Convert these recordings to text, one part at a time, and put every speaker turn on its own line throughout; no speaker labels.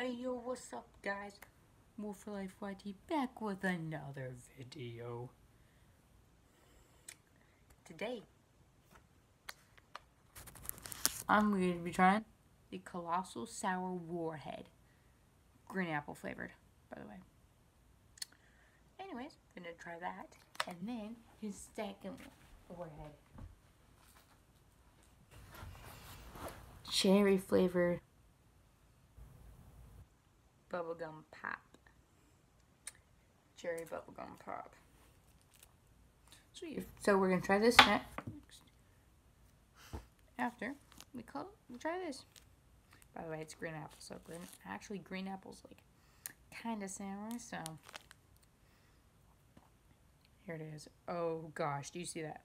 Hey yo, what's up guys? Wolf for Life YT back with another video. Today, I'm going to be trying the Colossal Sour Warhead. Green apple flavored, by the way. Anyways, gonna try that. And then his second warhead. Cherry flavored bubblegum pop. Cherry bubblegum pop. Sweet. So we're gonna try this next. After we call we try this. By the way, it's green apple, so green actually green apple's like kinda sour, so here it is. Oh gosh, do you see that?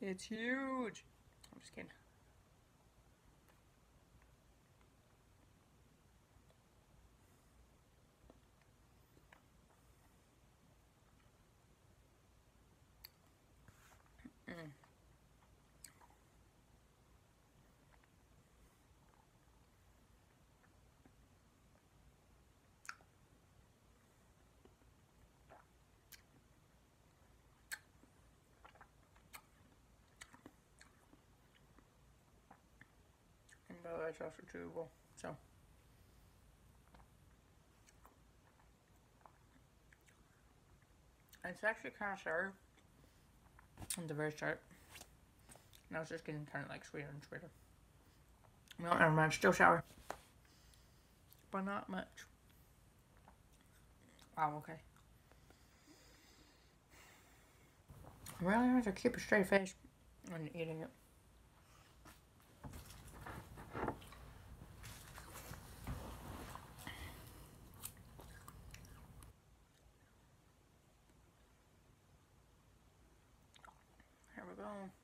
It's huge. I'm just kidding. It's so. It's actually kind of sour on the very start. Now it's just getting kind of like sweeter and sweeter. No, never mind. Still sour. But not much. Wow, okay. I really have to keep a straight face when eating it. Here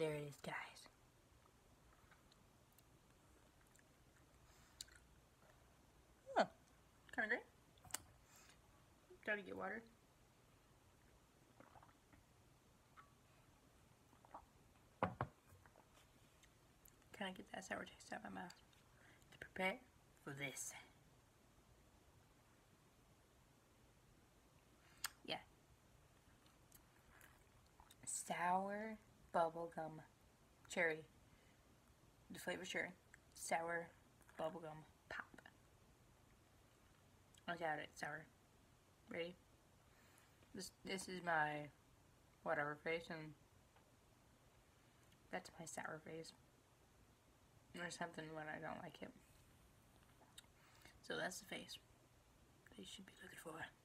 There it is, guys. Oh, kind of great. Gotta get water. Kind of get that sour taste out of my mouth to prepare for this. Yeah. Sour bubblegum cherry. The flavor cherry. Sour bubblegum pop. Look at it, sour. Ready? This this is my whatever face and that's my sour face. Or something when I don't like it. So that's the face. They should be looking for.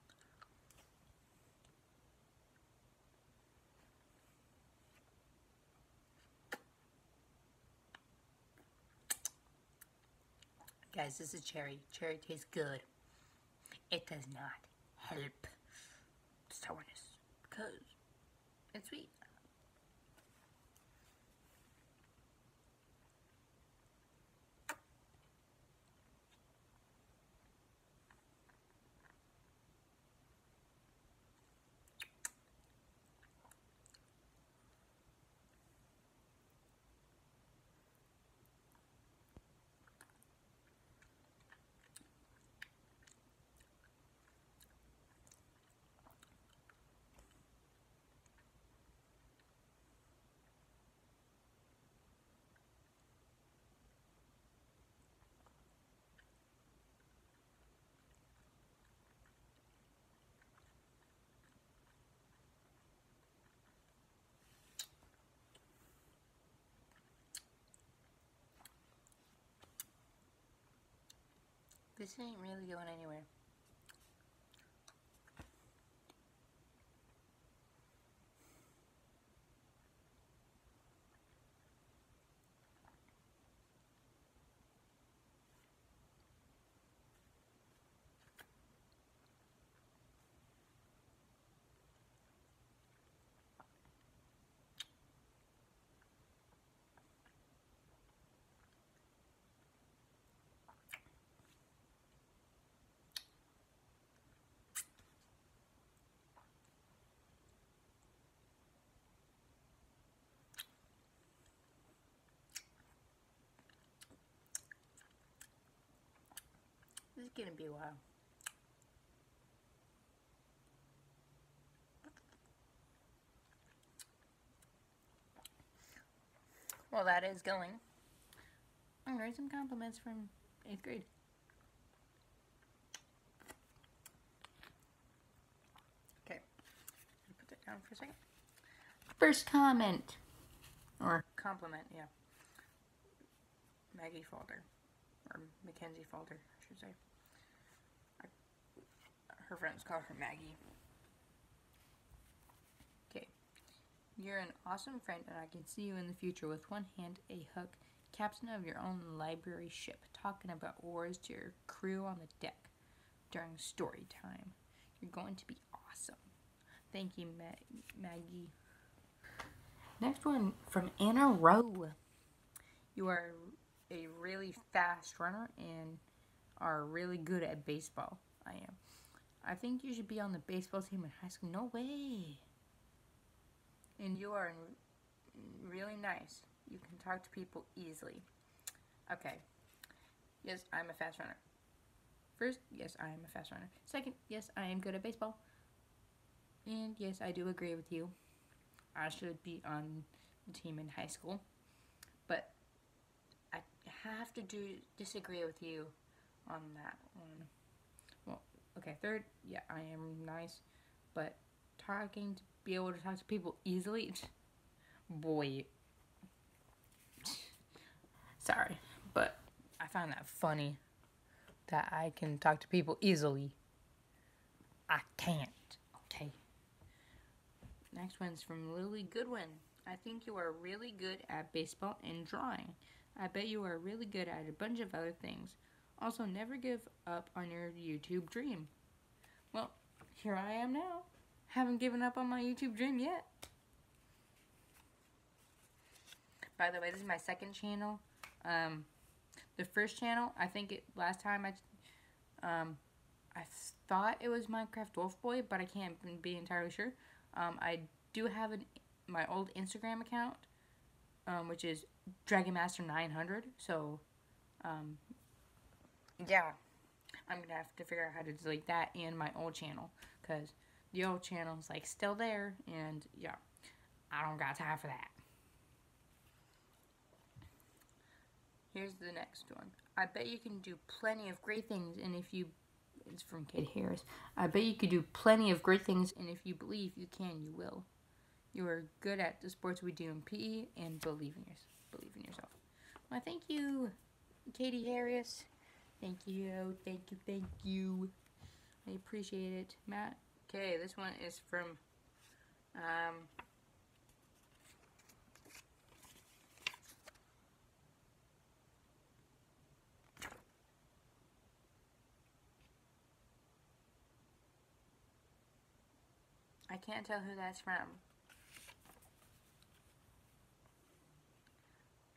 Guys, this is cherry. Cherry tastes good. It does not help sourness because This ain't really going anywhere. Is gonna be a while. Well, that is going. I'm gonna some compliments from 8th grade. Okay, put that down for a second. First comment, or compliment, yeah. Maggie Falter, or Mackenzie Falter, I should say. Her friends call her Maggie. Okay. You're an awesome friend, and I can see you in the future with one hand, a hook, captain of your own library ship, talking about wars to your crew on the deck during story time. You're going to be awesome. Thank you, Ma- Maggie. Next one from Anna Rowe. You are a really fast runner and are really good at baseball. I am. I think you should be on the baseball team in high school. No way. And you are really nice. You can talk to people easily. Okay. Yes, I'm a fast runner. First, yes, I am a fast runner. Second, yes, I am good at baseball. And yes, I do agree with you. I should be on the team in high school. But I have to do disagree with you on that one. Okay, third, yeah, I am nice, but talking to be able to talk to people easily, boy. Sorry, but I find that funny that I can talk to people easily. I can't, okay? Next one's from Lily Goodwin. I think you are really good at baseball and drawing. I bet you are really good at a bunch of other things. Also, never give up on your YouTube dream. Well, here I am now. Haven't given up on my YouTube dream yet. By the way, this is my second channel. Um, the first channel, I think it last time I, um, I thought it was Minecraft Wolf Boy, but I can't be entirely sure. Um, I do have an, my old Instagram account, um, which is Dragon Master 900. So, um, yeah, I'm gonna have to figure out how to delete that and my old channel because the old channel's like still there, and yeah, I don't got time for that. Here's the next one. I bet you can do plenty of great things, and if you it's from Kate Harris. I bet you could do plenty of great things, and if you believe you can, you will. You are good at the sports we do in PE, and believe in yourself. Believe in yourself. Well, thank you, Katie Harris. Thank you, thank you, thank you. I appreciate it, Matt. Okay, this one is from um, I can't tell who that's from.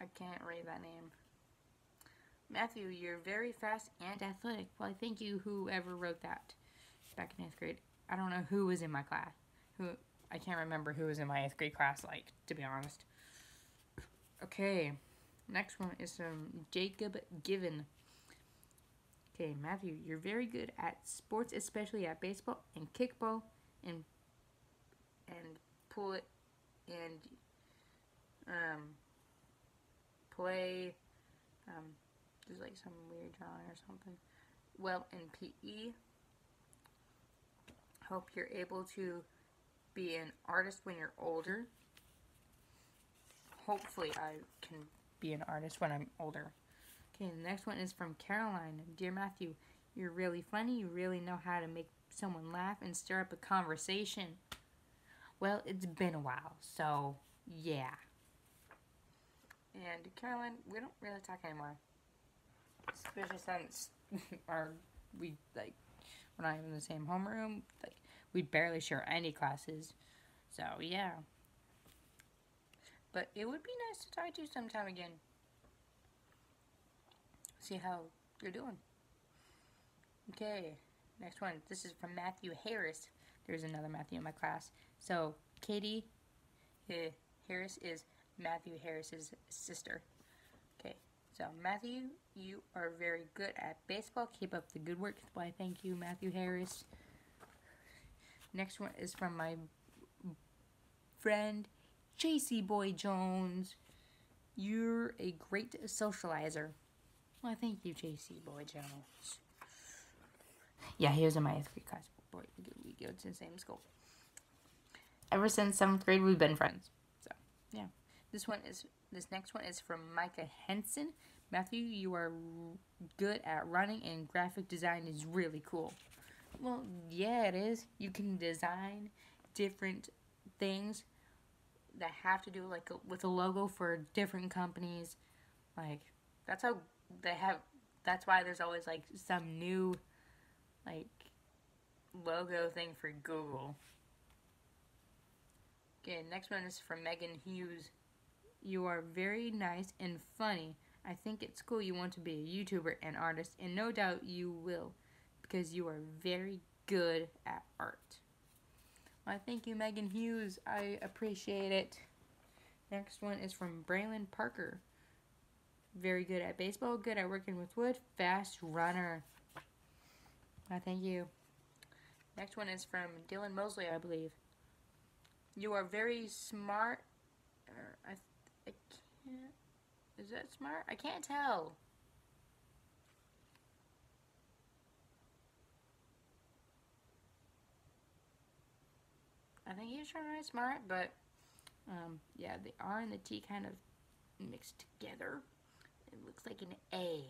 I can't read that name. Matthew, you're very fast and athletic. Well, I thank you whoever wrote that back in 8th grade. I don't know who was in my class. Who I can't remember who was in my 8th grade class, like, to be honest. Okay, next one is from Jacob Given. Okay, Matthew, you're very good at sports, especially at baseball and kickball and and pull it and um, play. Um, there's like some weird drawing or something. Well, in PE, hope you're able to be an artist when you're older. Hopefully, I can be an artist when I'm older. Okay, the next one is from Caroline. Dear Matthew, You're really funny. You really know how to make someone laugh and stir up a conversation. Well, it's been a while, so yeah. And Caroline, we don't really talk anymore. Especially since our we like we're not even in the same homeroom. Like we barely share any classes. So yeah. But it would be nice to talk to you sometime again. See how you're doing. Okay, next one. This is from Matthew Harris. There's another Matthew in my class. So Katie uh, Harris is Matthew Harris's sister. Okay, so Matthew, you are very good at baseball. Keep up the good work. Why, thank you, Matthew Harris. Next one is from my friend JC Boy Jones. You're a great socializer. Well, thank you, JC Boy Jones. Yeah, he was in my eighth grade class. Boy, we go to the same school. Ever since seventh grade, we've been friends. So, yeah. This one is this next one is from Micah Henson. Matthew, you are good at running, and graphic design is really cool. Well, yeah, it is. You can design different things that have to do like with a logo for different companies. Like that's how they have. That's why there's always like some new like logo thing for Google. Okay, next one is from Megan Hughes. You are very nice and funny. I think it's cool you want to be a YouTuber and artist, and no doubt you will, because you are very good at art. Well, thank you, Megan Hughes. I appreciate it. Next one is from Braylon Parker. Very good at baseball, good at working with wood, fast runner. I thank you. Next one is from Dylan Mosley, I believe. You are very smart. I, I can't. Is that smart? I can't tell. I think he's trying to write smart, but um, yeah, the R and the T kind of mixed together. It looks like an A.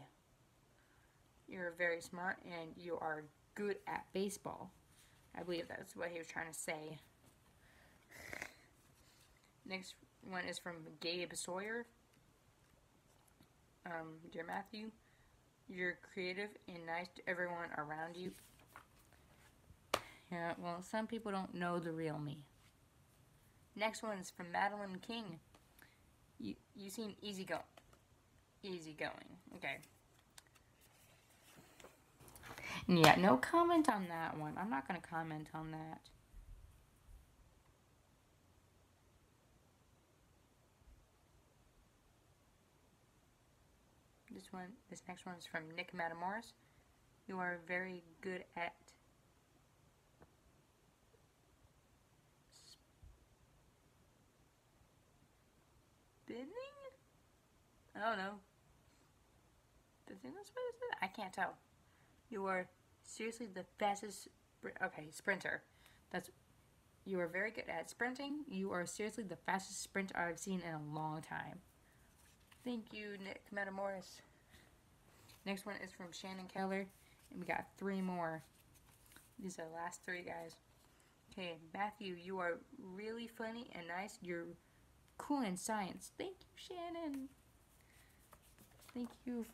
You're very smart and you are good at baseball. I believe that's what he was trying to say. Next one is from Gabe Sawyer. Um, dear Matthew, you're creative and nice to everyone around you. Yeah, well, some people don't know the real me. Next one is from Madeline King. You you seem easy go easy going. Okay. Yeah, no comment on that one. I'm not gonna comment on that. This one, this next one is from Nick Matamoris. You are very good at spinning? I don't know. The thing that's what is it? I can't tell. You are seriously the fastest. Okay, sprinter. That's. You are very good at sprinting. You are seriously the fastest sprinter I've seen in a long time. Thank you, Nick Matamoris. Next one is from Shannon Keller, and we got three more. These are the last three guys. Okay, Matthew, you are really funny and nice. You're cool in science. Thank you, Shannon. Thank you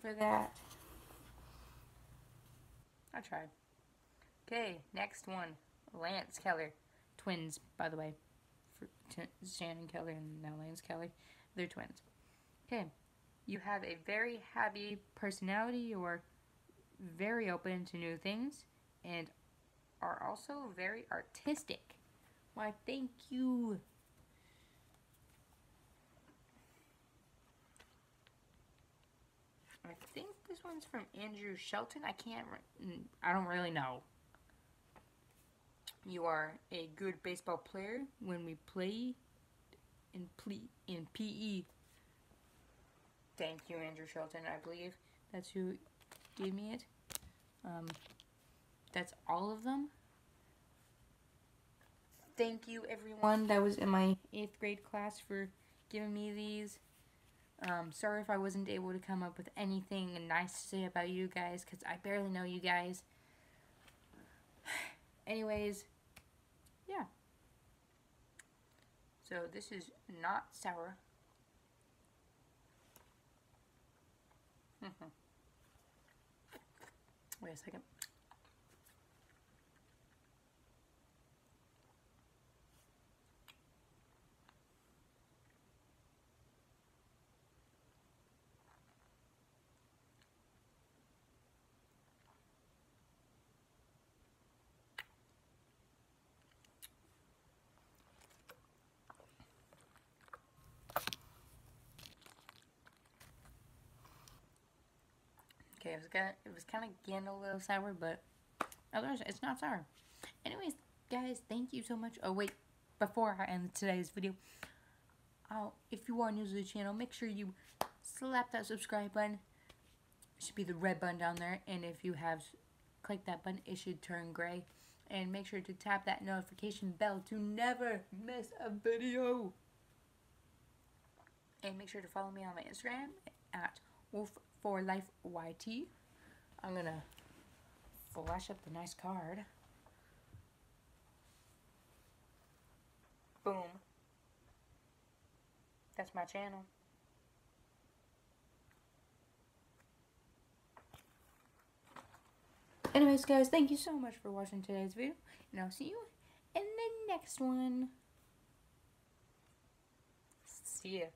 for that. I tried. Okay, next one. Lance Keller. Twins, by the way. Shannon Keller and now Lance Keller. They're twins. Okay. You have a very happy personality. You are very open to new things and are also very artistic. Why, thank you. I think this one's from Andrew Shelton. I can't, I don't really know. You are a good baseball player when we play in, in PE. Thank you, Andrew Shelton. I believe that's who gave me it. Um, that's all of them. Thank you, everyone that was in my eighth grade class for giving me these. Um, sorry if I wasn't able to come up with anything nice to say about you guys because I barely know you guys. Anyways, yeah. So this is not sour. Mm-hmm. Wait a second. Okay, it was gonna, it was kind of getting a little sour, but otherwise it's not sour. Anyways, guys, thank you so much. Oh wait, before I end today's video, I'll, if you are new to the channel, make sure you slap that subscribe button. It should be the red button down there, and if you have clicked that button, it should turn gray. And make sure to tap that notification bell to never miss a video. And make sure to follow me on my Instagram at wolf for life YT. I'm gonna flash up the nice card. Boom. That's my channel. Anyways, guys, thank you so much for watching today's video, and I'll see you in the next one. See ya.